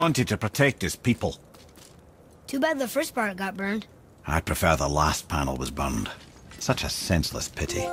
wanted to protect his people. Too bad the first part got burned. I prefer the last panel was burned. Such a senseless pity.